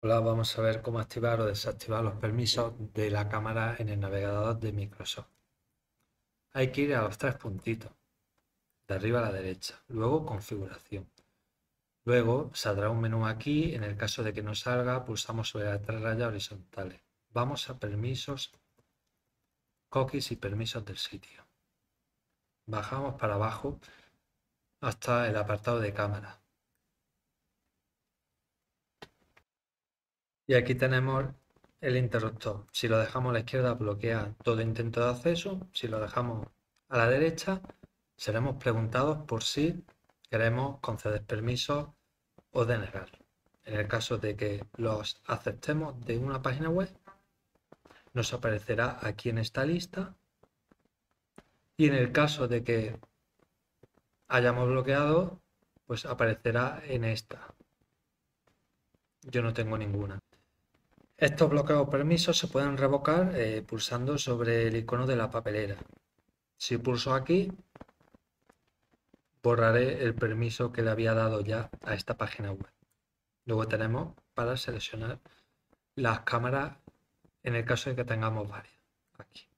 Hola, vamos a ver cómo activar o desactivar los permisos de la cámara en el navegador de Microsoft. Hay que ir a los tres puntitos, de arriba a la derecha, luego configuración. Luego saldrá un menú aquí, en el caso de que no salga, pulsamos sobre las tres rayas horizontales. Vamos a permisos, cookies y permisos del sitio. Bajamos para abajo hasta el apartado de cámara. Y aquí tenemos el interruptor. Si lo dejamos a la izquierda bloquea todo intento de acceso. Si lo dejamos a la derecha seremos preguntados por si queremos conceder permisos o denegar. En el caso de que los aceptemos de una página web, nos aparecerá aquí en esta lista. Y en el caso de que hayamos bloqueado, pues aparecerá en esta. Yo no tengo ninguna. Estos bloqueos permisos se pueden revocar eh, pulsando sobre el icono de la papelera. Si pulso aquí, borraré el permiso que le había dado ya a esta página web. Luego tenemos para seleccionar las cámaras en el caso de que tengamos varias. Aquí.